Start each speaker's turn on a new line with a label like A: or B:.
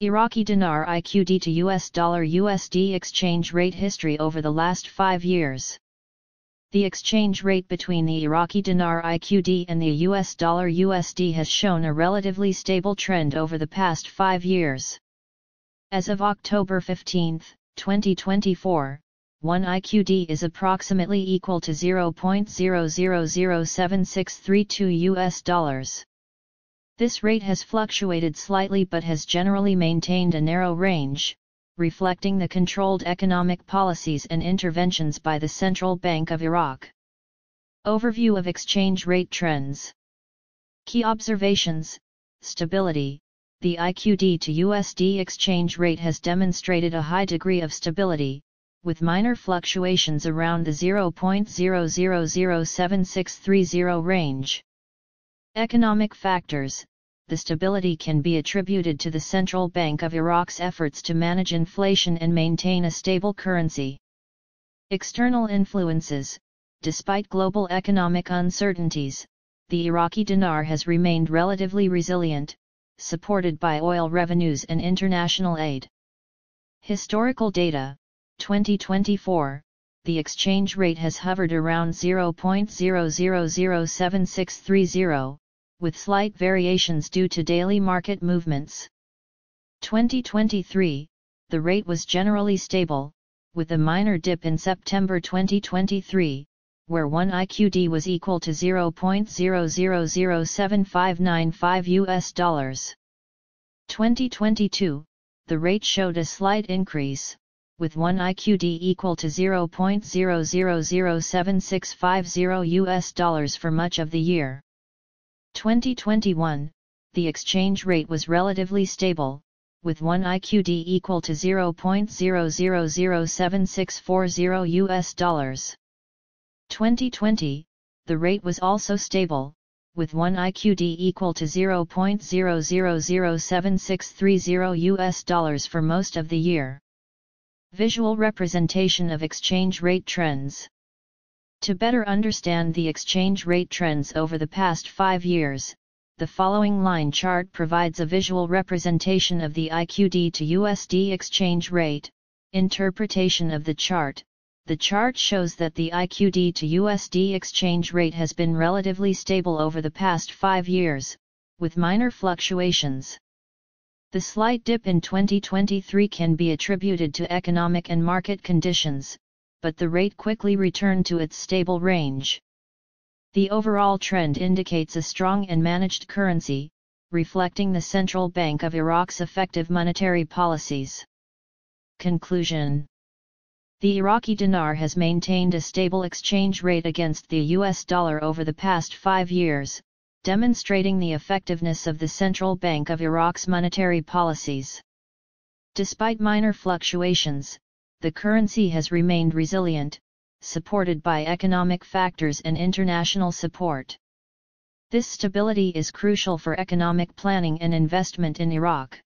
A: Iraqi dinar IQD to US dollar USD exchange rate history over the last five years. The exchange rate between the Iraqi dinar IQD and the US dollar USD has shown a relatively stable trend over the past five years. As of October 15, 2024, 1 IQD is approximately equal to 0.000763 US dollars. This rate has fluctuated slightly but has generally maintained a narrow range, reflecting the controlled economic policies and interventions by the Central Bank of Iraq. Overview of exchange rate trends. Key observations, stability, the IQD to USD exchange rate has demonstrated a high degree of stability, with minor fluctuations around the 0.0007630 range. Economic factors. The stability can be attributed to the Central Bank of Iraq's efforts to manage inflation and maintain a stable currency. External influences. Despite global economic uncertainties, the Iraqi dinar has remained relatively resilient, supported by oil revenues and international aid. Historical data. 2024, the exchange rate has hovered around 0.000763 with slight variations due to daily market movements. 2023, the rate was generally stable, with a minor dip in September 2023, where 1 IQD was equal to 0.00079595 US dollars. 2022, the rate showed a slight increase, with 1 IQD equal to 0.0007650 US dollars for much of the year. 2021, the exchange rate was relatively stable, with 1 IQD equal to 0.000764 US dollars. 2020, the rate was also stable, with 1 IQD equal to 0.000763 US dollars for most of the year. Visual representation of exchange rate trends. To better understand the exchange rate trends over the past five years, the following line chart provides a visual representation of the IQD to USD exchange rate. Interpretation of the chart The chart shows that the IQD to USD exchange rate has been relatively stable over the past five years, with minor fluctuations. The slight dip in 2023 can be attributed to economic and market conditions, but the rate quickly returned to its stable range. The overall trend indicates a strong and managed currency, reflecting the Central Bank of Iraq's effective monetary policies. Conclusion The Iraqi dinar has maintained a stable exchange rate against the US dollar over the past five years, demonstrating the effectiveness of the Central Bank of Iraq's monetary policies. Despite minor fluctuations, the currency has remained resilient, supported by economic factors and international support. This stability is crucial for economic planning and investment in Iraq.